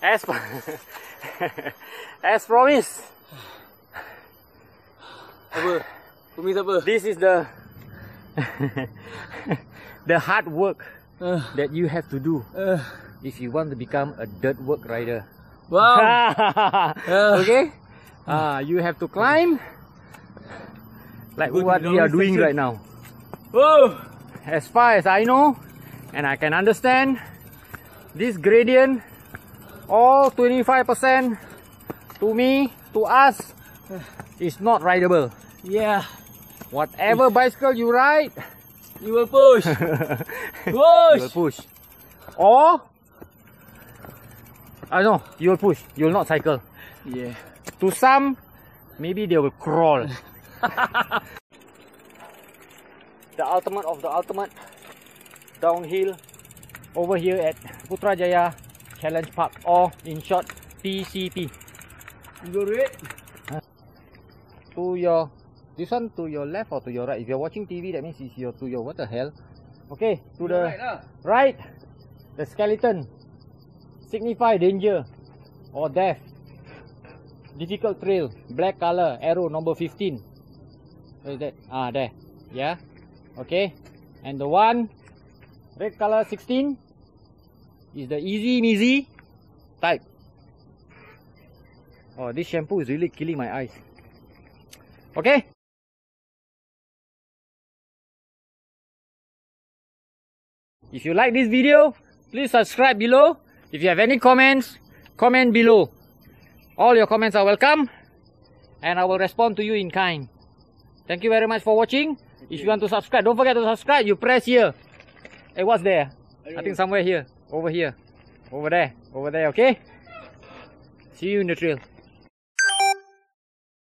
As as promised, Apa? Promise apa? this is the the hard work Uh, that you have to do uh, if you want to become a dirt work rider. wow. okay? Ah, you have to climb like what we are doing right now. Whoa. As far as I know, and I can understand, this gradient, all 25% to me, to us, is not rideable. Yeah. Whatever bicycle you ride, You will push. you push. will push. Or, I know, you will push, you will not cycle. Yeah. To some, maybe they will crawl. the ultimate of the ultimate downhill over here at Putrajaya Challenge Park or in short PCP. Go red. To your this one to your left or to your right. If you're watching TV, that means it's your to your what the hell? Okay, to the Right lah. right, the skeleton signify danger or death. Difficult trail, black color, arrow number 15. Where is that? Ah, there. Yeah. Okay. And the one, red color 16, is the easy measy type. Oh, this shampoo is really killing my eyes. Okay. If you like this video, please subscribe below. If you have any comments, comment below. All your comments are welcome and I will respond to you in kind. Thank you very much for watching. If you want to subscribe, don't forget to subscribe. You press here. Hey, what's there? I think somewhere here. Over here. Over there. Over there, okay? See you in the trail.